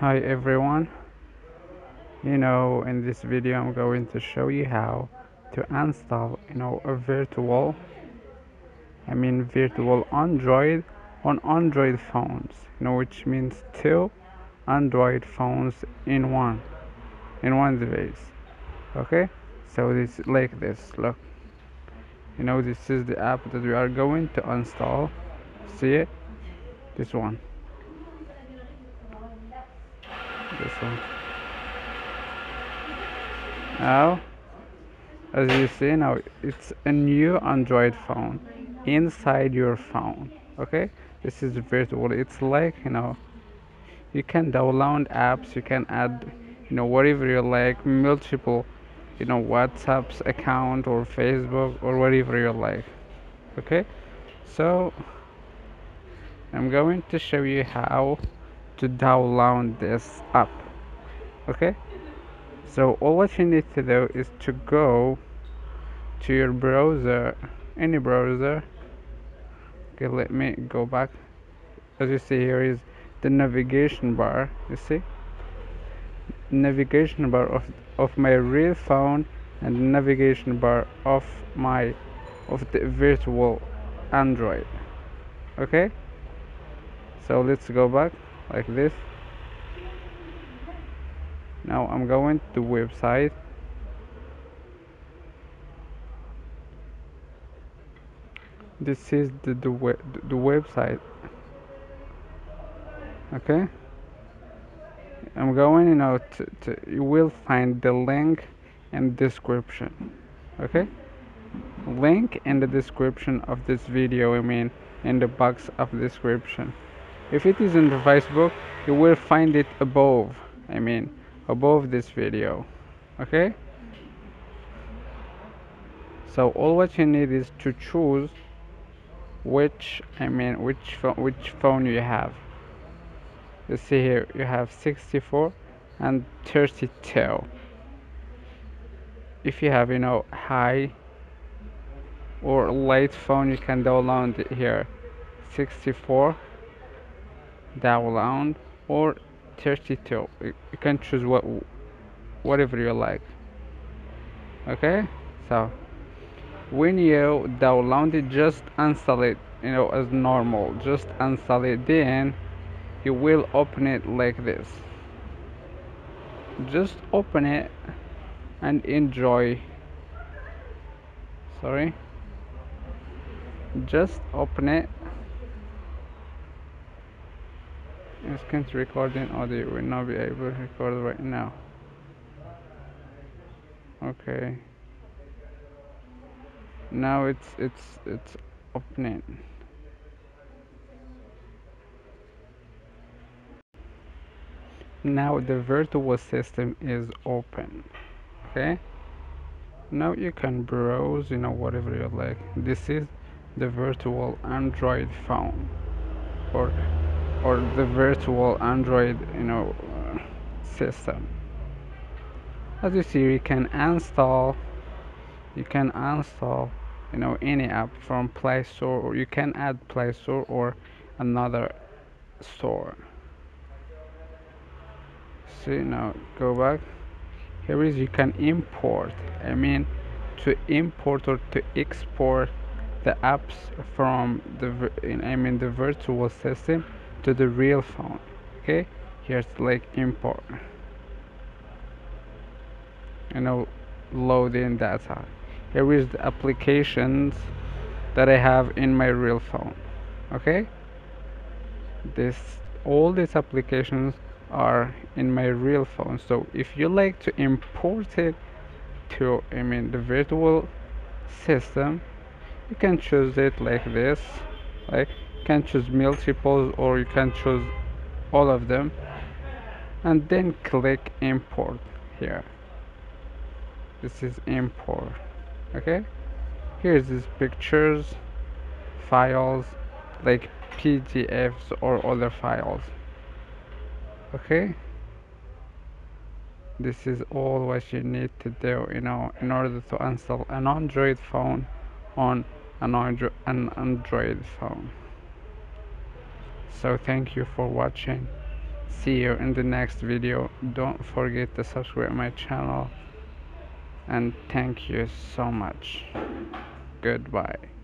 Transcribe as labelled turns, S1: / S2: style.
S1: Hi everyone. You know, in this video I'm going to show you how to install, you know, a virtual I mean virtual Android on Android phones, you know, which means two Android phones in one in one device. Okay? So it's like this. Look. You know, this is the app that we are going to install. See it? This one. This one. Now, as you see now, it's a new Android phone inside your phone. Okay, this is virtual. It's like you know, you can download apps. You can add, you know, whatever you like, multiple, you know, WhatsApp's account or Facebook or whatever you like. Okay, so I'm going to show you how to download this app. Okay? So all what you need to do is to go to your browser any browser. Okay let me go back. As you see here is the navigation bar you see? Navigation bar of of my real phone and navigation bar of my of the virtual android okay? So let's go back like this. Now I'm going to website. This is the, the, web, the website. Okay? I'm going you know to, to, you will find the link in description. Okay? Link in the description of this video I mean in the box of description if it is in the Facebook you will find it above I mean above this video okay? So all what you need is to choose which I mean which phone which phone you have. You see here you have 64 and 32 if you have you know high or light phone you can download here 64 download or 32 you can choose what whatever you like. Okay? So when you download it just install it you know as normal just install it then you will open it like this. Just open it and enjoy. Sorry? Just open it Instant recording audio will not be able to record right now. Okay. Now it's it's it's opening. Now the virtual system is open. Okay. Now you can browse, you know, whatever you like. This is the virtual Android phone or or the virtual Android you know uh, system. As you see you can install you can install you know any app from Play Store or you can add Play Store or another store. See now go back. Here is you can import I mean to import or to export the apps from the I mean the virtual system to the real phone. Okay? Here's like import. And I'll load in data. Here is the applications that I have in my real phone. Okay? This all these applications are in my real phone. So if you like to import it to I mean the virtual system you can choose it like this. Like can choose multiples or you can choose all of them. And then click import here. This is import okay? Here's these pictures files like PDFs or other files okay? This is all what you need to do you know in order to install an Android phone on an Android, an Android phone so thank you for watching. See you in the next video. Don't forget to subscribe my channel. And thank you so much. Goodbye